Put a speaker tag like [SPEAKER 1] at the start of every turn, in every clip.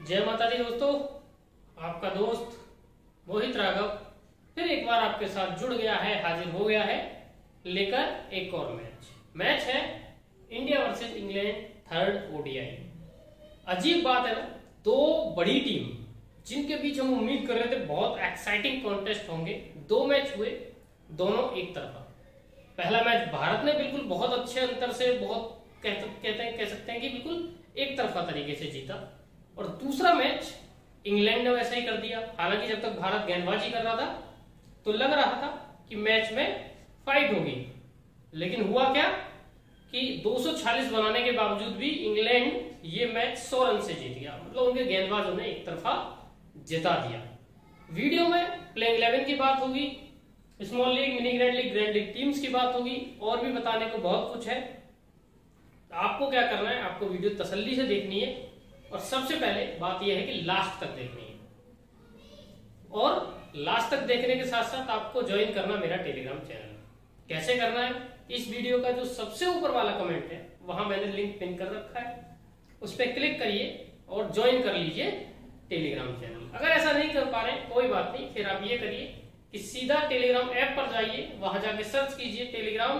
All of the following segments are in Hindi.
[SPEAKER 1] जय माता दी दोस्तों, आपका दोस्त मोहित राघव फिर एक बार आपके साथ जुड़ गया है, हाजिर हो गया है लेकर एक और मैच। मैच है India versus England, third ODI. अजीब बात है ना, दो बड़ी टीम जिनके बीच हम उम्मीद कर रहे थे बहुत एक्साइटिंग कॉन्टेस्ट होंगे, दो मैच हुए दोनों एक तरफा। पहला मैच भारत ने बिल्कुल बहुत अच्छे अंतर से, बहुत कहते हैं कह सकते हैं कि बिल्कुल एक तरफा तरीके से जीता। और दूसरा मैच इंग्लैंड ने वैसा ही कर दिया। हालाँकि जब तक भारत गेंदबाजी कर रहा था तो लग रहा था कि मैच में फाइट होगी। लेकिन हुआ क्या कि 240 बनाने के बावजूद भी इंग्लैंड ये मैच 100 रन से जीत गया। मतलब उनके गेंदबाजों ने एक तरफा जिता दिया। वीडियो में प्लेइंग इलेवन की बात होगी small league mini grand league grand league teams की बात होगी, और भी बताने को बहुत कुछ है। आपको क्या करना है, आपको वीडियो तसल्ली से देखनी है। और सबसे पहले बात यह है कि लास्ट तक देखनी है। और लास्ट तक देखने के साथ साथ आपको ज्वाइन करना मेरा टेलीग्राम चैनल कैसे करना है? इस वीडियो का जो सबसे ऊपर वाला कमेंट है, वहाँ मैंने लिंक पिन कर रखा है। उस पर क्लिक करिए और ज्वाइन कर लीजिए टेलीग्राम चैनल अगर ऐसा नहीं कर पा रहे, कोई बात नहीं, फिर आप ये करिए कि सीधा टेलीग्राम ऐप पर जाइए, वहाँ जाके सर्च कीजिए टेलीग्राम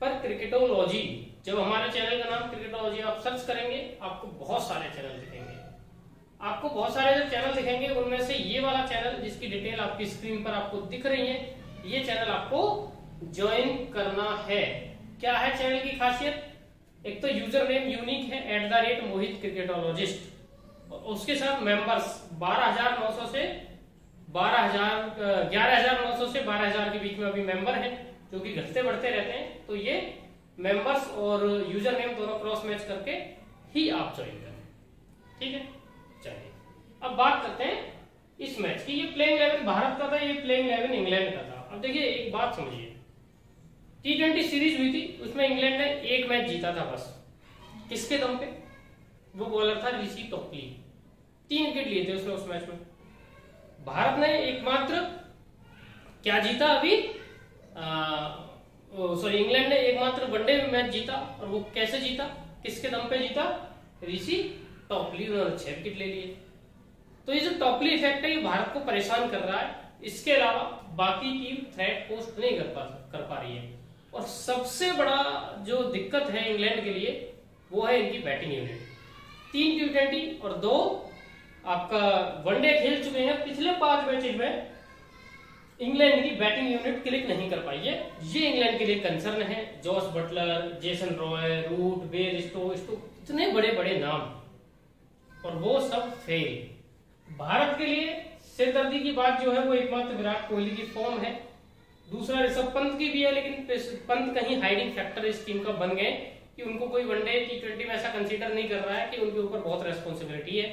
[SPEAKER 1] पर क्रिकेटोलॉजी जब हमारे चैनल का नाम क्रिकेटोलॉजी आप सर्च करेंगे, आपको बहुत सारे चैनल दिखेंगे। आपको बहुत सारे जो चैनल दिखेंगे, उनमें से ये वाला चैनल जिसकी डिटेल आपकी स्क्रीन पर आपको दिख रही है, ये चैनल आपको ज्वाइन करना है। क्या है चैनल की खासियत? एक तो यूज़र नेम यूनिक है at the rate Mohit cricketologist. और उसके साथ मेंबर्स बारह हज़ार नौ सौ से बारह हज़ार ग्यारह हज़ार नौ सौ से बारह हज़ार के बीच में अभी मेंबर है, जो कि घटते बढ़ते रहते हैं। तो ये मेंबर्स और यूज़र नेम दोनों क्रॉस मैच करके ही आप ज्वाइन करें। ठीक है? चलिए, अब बात करते हैं इस मैच की। ये प्लेइंग इलेवन भारत का था, ये प्लेइंग इलेवन इंग्लैंड का था। अब देखिए, एक बात समझिए। टी ट्वेंटी सीरीज़ हुई थी, उसमें इंग्लैंड ने एक मैच जीता था बस। किसके दम पे? वो बॉलर था ऋषि टोपली। तीन विकेट लिए थे उसने उस मैच में। भारत ने एकमात्र क्या जीता अभी? सॉरी इंग्लैंड ने एकमात्र वनडे मैच जीता और वो कैसे जीता? किसके दम पे जीता? ऋषि टॉपली उन्होंने छह विकेट ले लिए। तो ये जो टॉपली इफ़ेक्ट है, ये भारत को परेशान कर रहा है। इसके अलावा बाकी टीम थ्रेट पोस्ट नहीं कर पा कर पा रही है। और सबसे बड़ा जो दिक्कत है इंग्लैंड के लिए, वो है इनकी बैटिंग यूनिट तीन टी और दो आपका वनडे खेल चुके हैं। पिछले पाँच मैचेज में इंग्लैंड की बैटिंग यूनिट क्लिक नहीं कर पाई है। ये इंग्लैंड के लिए कंसर्न है। Jos Buttler, Jason Roy, Root Bairstow इतने बड़े बड़े नाम। और वो सब फेल भारत के लिए सिरदर्दी की बात जो है, वो एकमात्र विराट कोहली की फॉर्म है। दूसरा ऋषभ पंत की भी है, लेकिन पंत कहीं हाइडिंग फैक्टर इस टीम का बन गए कि उनको कोई वनडे टी ट्वेंटी में ऐसा कंसीडर नहीं कर रहा है कि उनके ऊपर बहुत रेस्पॉन्सिबिलिटी है।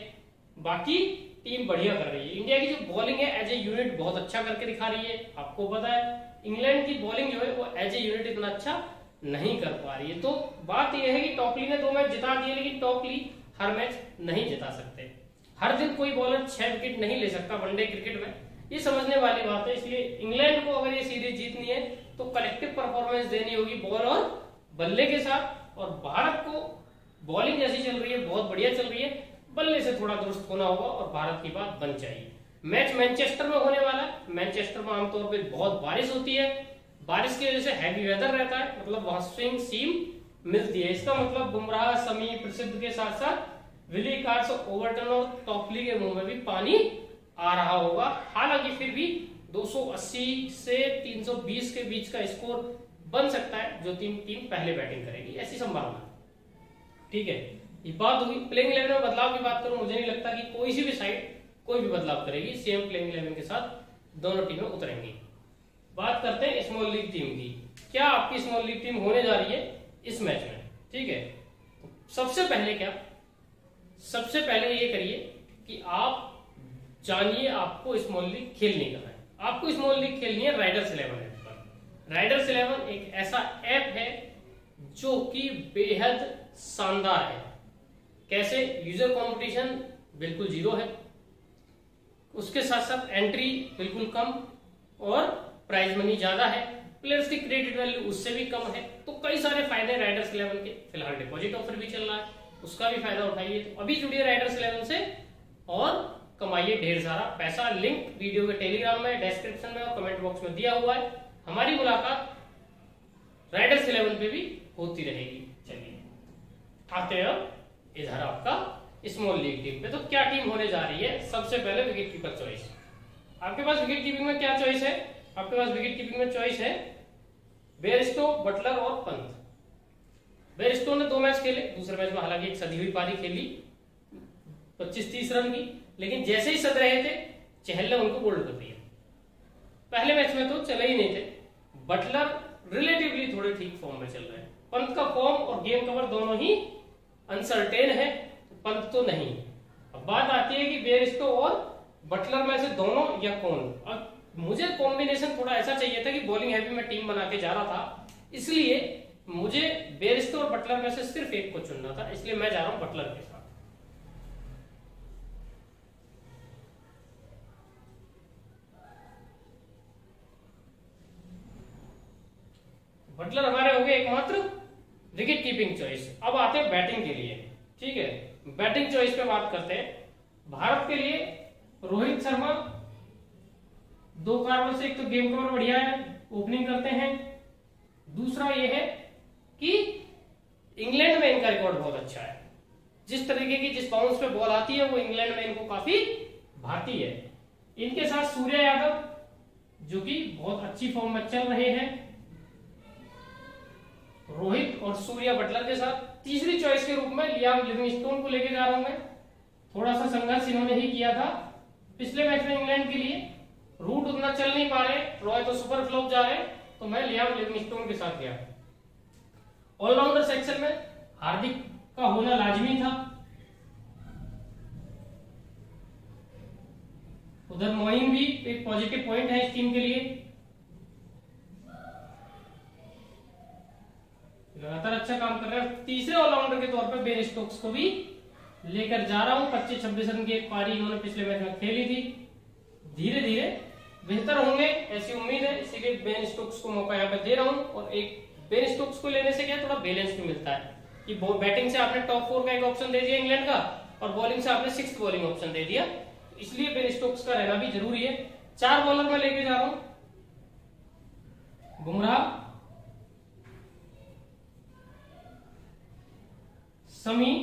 [SPEAKER 1] बाकी टीम बढ़िया कर रही है। इंडिया की जो बॉलिंग है एज ए यूनिट बहुत अच्छा करके दिखा रही है। आपको पता है, इंग्लैंड की बॉलिंग जो है, वो एज ए यूनिट इतना अच्छा नहीं कर पा रही है। तो बात यह है कि टॉपली ने दो मैच जिता दिए, लेकिन टॉपली हर मैच नहीं जिता सकते। हर दिन कोई बॉलर छह विकेट नहीं ले सकता वनडे क्रिकेट में। ये समझने वाली बात है, इसलिए इंग्लैंड को अगर ये सीरीज़ जीतनी है तो कलेक्टिव परफॉर्मेंस देनी होगी बॉल और बल्ले के साथ। और भारत को बॉलिंग जैसी चल रही है, बहुत बढ़िया चल रही है। बल्ले से थोड़ा दुरुस्त होना होगा और भारत की बात बन जाएगी। मैच मैनचेस्टर में होने वाला है। मैनचेस्टर में आमतौर पर बहुत बारिश होती है। बारिश की वजह से हैवी वेदर रहता है। मतलब वहाँ स्विंग सीम मिलती है। इसका मतलब बुमराह समी प्रसिद्ध के साथ साथ विली कार्स ओवरटन और टॉपली के मुँह में भी पानी आ रहा होगा। हालाँकि फिर भी 280 से 320 के बीच का स्कोर बन सकता है, जो तीन टीम पहले बैटिंग करेगी। ऐसी संभावना। ठीक है। ये बात होगी। प्लेइंग इलेवन में बदलाव की बात करूँ, मुझे नहीं लगता कि कोई सी भी साइड कोई भी बदलाव करेगी। सेम प्लेइंग इलेवन के साथ दोनों टीमें उतरेंगी। बात करते हैं स्मॉल लीग टीम की। क्या आपकी स्मॉल लीग टीम होने जा रही है इस मैच में? ठीक है? तो सबसे पहले क्या? सबसे पहले ये करिए कि आप जानिए आपको स्मॉल लीग खेलनी कहा है। आपको स्मॉल लीग खेलनी है राइडर्स इलेवन ऐप पर राइडर्स इलेवन एक ऐसा ऐप है जो कि बेहद शानदार है। कैसे यूज़र कंपटीशन बिल्कुल ज़ीरो है। उसके साथ साथ एंट्री बिल्कुल कम और प्राइज मनी ज़्यादा है। प्लेयर्स की क्रेडिट वैल्यू उससे भी कम है। तो कई सारे फ़ायदे राइडर्स इलेवन के। फ़िलहाल डिपॉजिट ऑफ़र भी चल रहा है। उसका भी फ़ायदा उठाइए। तो अभी जुड़िए राइडर्स इलेवन से और कमाइए ढेर सारा पैसा। लिंक वीडियो के टेलीग्राम में डिस्क्रिप्शन में और कमेंट बॉक्स में दिया हुआ है। हमारी मुलाकात राइडर्स इलेवन पे भी होती रहेगी। चलिए, आते हैं इधर आपका स्मॉल लीग टीम पे। तो क्या टीम होने जा रही है? सबसे पहले विकेट कीपर चॉइस आपके पास विकेट कीपिंग में क्या चॉइस है? आपके पास विकेट कीपिंग में चॉइस है बेरिस्टो बटलर और पंत बेरिस्टो ने दो मैच खेले, दूसरे मैच में हालाँकि एक सदी हुई पारी खेली पच्चीस तीस रन की, लेकिन जैसे ही सद रहे थे, चहल ने उनको बोल्ड कर दिया। पहले मैच में तो चले ही नहीं थे। बटलर रिलेटिवली थोड़े ठीक फॉर्म में चल रहे हैं। पंत का फॉर्म और गेम कवर दोनों ही अनसर्टेन है तो पंत तो नहीं। अब बात आती है कि बेरिस्टो और बटलर में से दोनों या कौन? अब मुझे कॉम्बिनेशन थोड़ा ऐसा चाहिए था कि बॉलिंग हैवी में टीम बना के जा रहा था। इसलिए मुझे बेरिस्टो और बटलर में से सिर्फ़ एक को चुनना था, इसलिए मैं जा रहा हूँ बटलर के साथ। बटलर हमारे हो गए एकमात्र विकेट कीपिंग चॉइस अब आते हैं बैटिंग के लिए। ठीक है? बैटिंग चॉइस पे बात करते हैं। भारत के लिए रोहित शर्मा दो कारणों से एक तो गेम कवर बढ़िया है ओपनिंग करते हैं। दूसरा यह है कि इंग्लैंड में इनका रिकॉर्ड बहुत अच्छा है। जिस तरीके की जिस बाउंस पे बॉल आती है, वो इंग्लैंड में इनको काफ़ी भाती है। इनके साथ सूर्य यादव, जो कि बहुत अच्छी फॉर्म में चल रहे हैं। रोहित और सूर्या बटलर के साथ तीसरी चॉइस के रूप में लियाम लिविंगस्टोन को लेके जा रहा हूँ मैं। थोड़ा सा संघर्ष इन्होंने ही किया था। पिछले मैच में इंग्लैंड के लिए रूट उतना चल नहीं पा रहे रॉय तो सुपर फ्लॉप जा रहे तो मैं लियाम लिविंगस्टोन के साथ गया। ऑलराउंडर सेक्शन में हार्दिक का होना लाजमी था। उधर मोइन भी एक पॉजिटिव पॉइंट है इस टीम के लिए। लगातार अच्छा काम कर रहे हैं। तीसरे ऑलराउंडर के तौर पर बेन स्टोक्स को भी लेकर जा रहा हूँ। पच्चीस, छब्बीस रन की एक पारी इन्होंने पिछले मैच में खेली थी। धीरे धीरे बेहतर होंगे, ऐसी उम्मीद है। इसीलिए बेन स्टोक्स को मौका यहाँ पे दे रहा हूँ। और एक बेन स्टोक्स को लेने से क्या थोड़ा बैलेंस भी मिलता है। कि बैटिंग से आपने टॉप फोर का एक ऑप्शन दे दिया इंग्लैंड का, और बॉलिंग से आपने सिक्स बॉलिंग ऑप्शन दे दिया। इसलिए बेन स्टोक्स का रहना भी ज़रूरी है। चार बॉलर में लेके जा रहा हूँ। बुमराह समी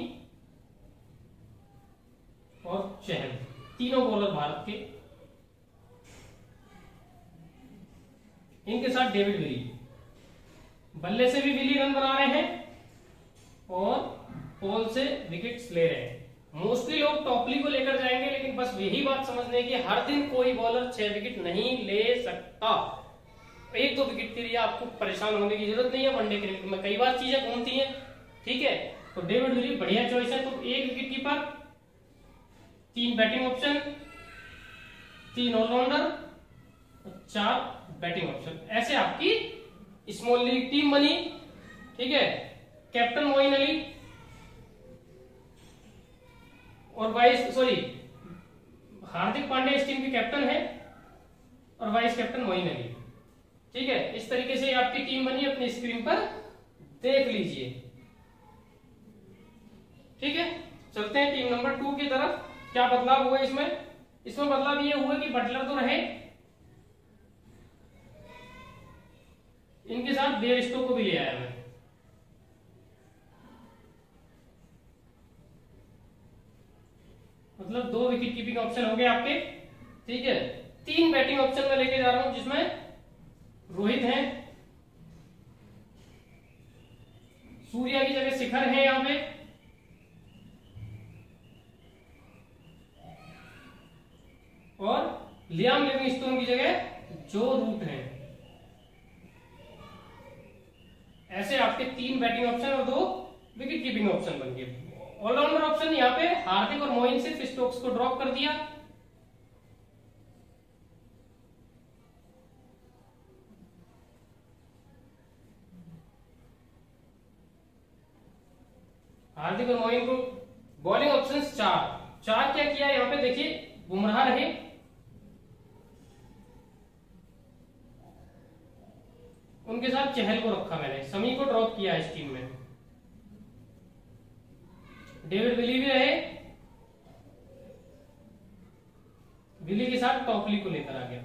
[SPEAKER 1] और चहल तीनों बॉलर भारत के। इनके साथ डेविड विली। बल्ले से भी विली रन बना रहे हैं और पोल से विकेट्स ले रहे हैं। मोस्टली लोग टॉपली को लेकर जाएँगे, लेकिन बस यही बात समझने की, हर दिन कोई बॉलर छह विकेट नहीं ले सकता। एक दो विकेट के लिए आपको परेशान होने की ज़रूरत नहीं है, वनडे क्रिकेट में कई बार चीज़ें घूमती हैं, ठीक है? तो डेविड विली बढ़िया चॉइस है तो एक विकेट कीपर तीन बैटिंग ऑप्शन तीन ऑलराउंडर चार बैटिंग ऑप्शन ऐसे आपकी स्मॉल लीग टीम बनी, ठीक है? कैप्टन मोइन अली और वाइस सॉरी हार्दिक पांडे इस टीम के कैप्टन है और वाइस कैप्टन मोइन अली। ठीक है? इस तरीके से आपकी टीम बनी, अपनी स्क्रीन पर देख लीजिए। ठीक है? चलते हैं टीम नंबर टू की तरफ़। क्या बदलाव हुआ इसमें? इसमें बदलाव ये हुआ कि बटलर तो रहे। इनके साथ बेरिस्टो को भी ले आया मैं। मतलब दो विकेट कीपिंग ऑप्शन हो गए आपके। ठीक है? तीन बैटिंग ऑप्शन में लेके जा रहा हूँ, जिसमें रोहित है। सूर्या की जगह शिखर है यहाँ पे। और लियाम लिविंग स्टोन की जगह जो रूट है। ऐसे आपके तीन बैटिंग ऑप्शन और दो विकेट कीपिंग ऑप्शन बन गए। ऑलराउंडर ऑप्शन यहाँ पे हार्दिक और मोइन सिर्फ़ स्टोक्स को ड्रॉप कर दिया। हार्दिक और मोइन को बॉलिंग ऑप्शन चार। चार क्या किया यहाँ पे देखिए, बुमराह रहे। उनके साथ चहल को रखा मैंने। समी को ड्रॉप किया इस टीम में। डेविड विली भी रहे। साथ टॉपली को लेकर आ गया।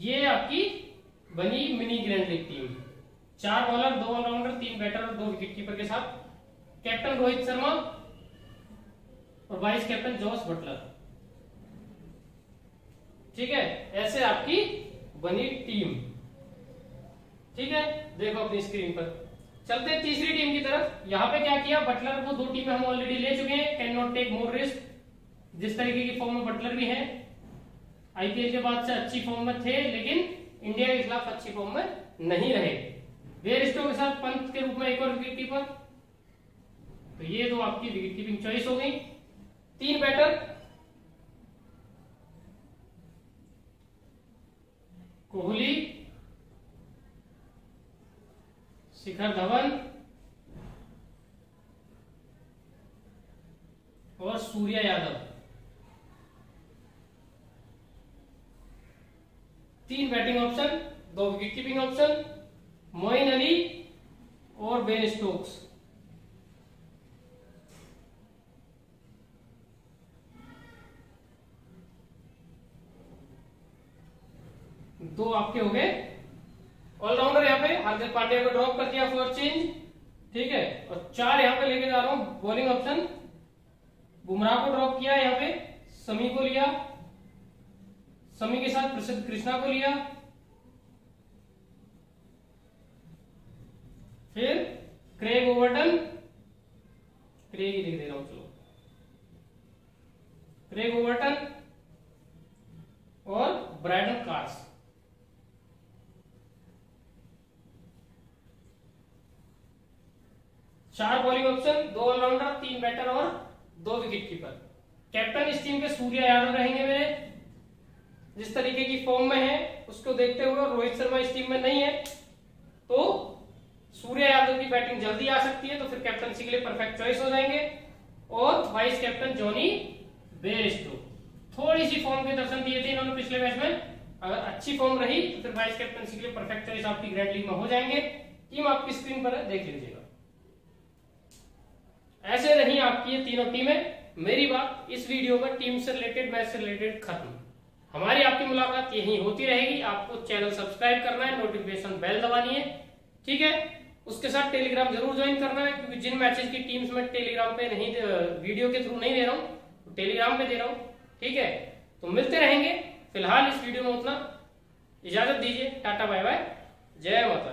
[SPEAKER 1] ये आपकी बनी मिनी ग्रैंड लीग टीम चार बॉलर दो ऑलराउंडर तीन बैटर और दो विकेट कीपर के साथ। कैप्टन रोहित शर्मा और वाइस कैप्टन जॉस बटलर। ठीक है? ऐसे आपकी बनी टीम। ठीक है? देखो अपनी स्क्रीन पर। चलते तीसरी टीम की तरफ़। यहाँ पे क्या किया? बटलर को दो टीमें हम ऑलरेडी ले चुके हैं। Can not take more risk जिस तरीके की फॉर्म में बटलर भी है। आईपीएल के बाद से अच्छी फॉर्म में थे, लेकिन इंडिया के खिलाफ अच्छी फॉर्म में नहीं रहे। वेयर के साथ पंत के रूप में एक और विकेट कीपर तो ये दो आपकी विकेट कीपिंग चॉइस हो गई। तीन बैटर कोहली, शिखर धवन और सूर्या यादव। तीन बैटिंग ऑप्शन, दो wicket keeping option Moeen Ali और बेन स्टोक्स। दो आपके हो गए ऑलराउंडर यहाँ पे हार्दिक पांड्या को ड्रॉप कर दिया फॉर चेंज ठीक है? और चार यहाँ पे लेके जा रहा हूँ बॉलिंग ऑप्शन बुमराह को ड्रॉप किया यहाँ पे, समी को लिया। समी के साथ प्रसिद्ध कृष्णा को लिया। फिर क्रेग ओवरटन क्रेग ही लिख दे रहा हूँ, चलो। क्रेग ओवरटन और ब्राइडन कार्स चार बॉलिंग ऑप्शन दो ऑलराउंडर तीन बैटर और दो विकेट कीपर कैप्टन इस टीम के सूर्य यादव रहेंगे मेरे। जिस तरीके की फॉर्म में है, उसको देखते हुए रोहित शर्मा इस टीम में नहीं है तो सूर्या यादव की बैटिंग जल्दी आ सकती है तो फिर कैप्टनसी के लिए परफेक्ट चॉइस हो जाएँगे। और वाइस कैप्टन जॉनी बेस्टो थोड़ी सी फॉर्म के दर्शन दिए थे इन्होंने पिछले मैच में। अगर अच्छी फॉर्म रही तो फिर वाइस कैप्टनसी के लिए परफेक्ट चॉइस आपकी ग्रैंड लीग में हो जाएँगे। टीम आपकी स्क्रीन पर देख लीजिएगा। ऐसे रही आपकी ये तीनों टीमें। मेरी बात इस वीडियो में टीम से रिलेटेड, मैच से रिलेटेड खत्म। हमारी आपकी मुलाकात यही होती रहेगी। आपको चैनल सब्सक्राइब करना है नोटिफिकेशन बेल दबानी है। ठीक है? उसके साथ टेलीग्राम ज़रूर ज्वाइन करना है, क्योंकि जिन मैचेस की टीम्स में टेलीग्राम पे नहीं वीडियो के थ्रू नहीं दे रहा हूँ टेलीग्राम पे दे रहा हूँ। ठीक है? तो मिलते रहेंगे। फ़िलहाल इस वीडियो में उतना। इजाज़त दीजिए। टाटा बाय बाय जय माता